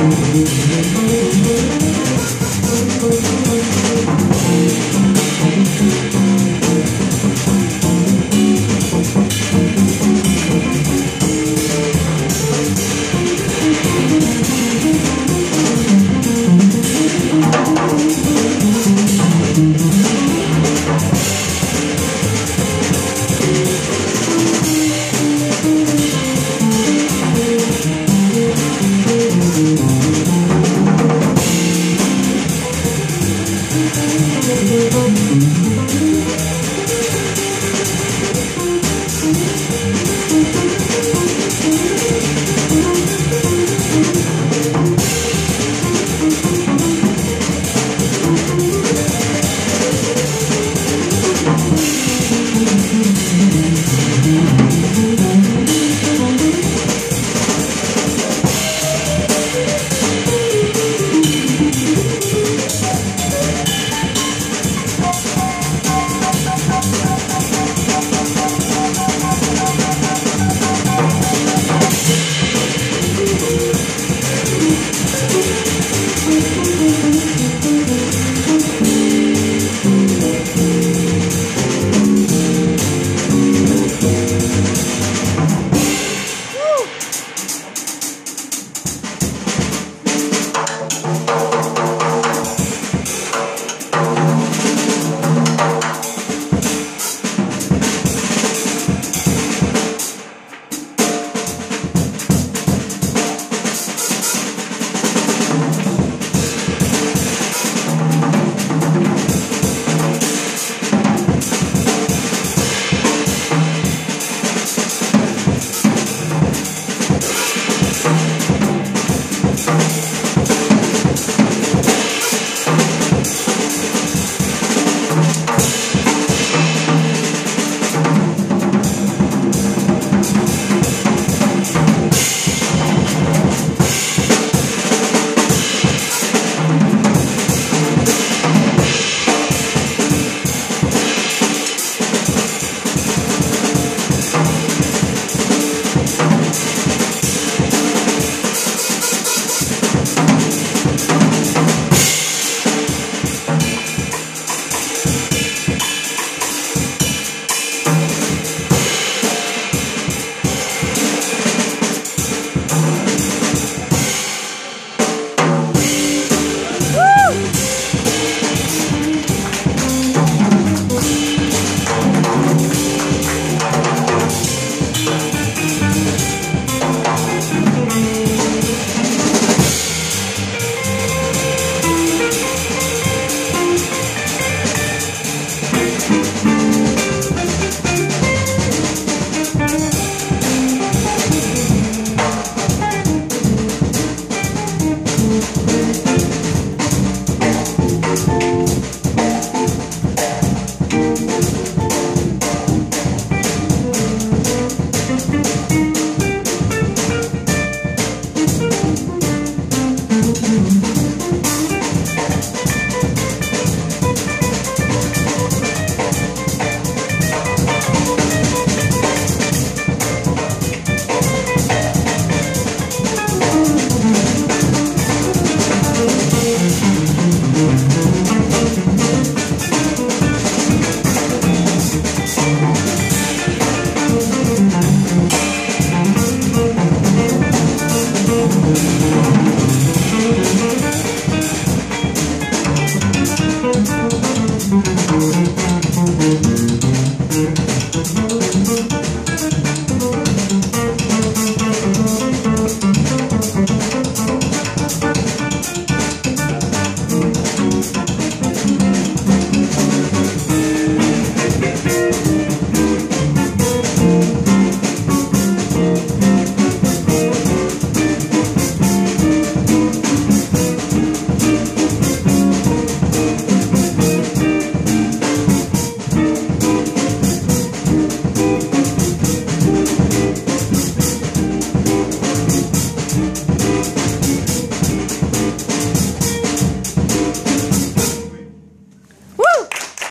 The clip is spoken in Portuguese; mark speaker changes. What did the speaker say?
Speaker 1: Música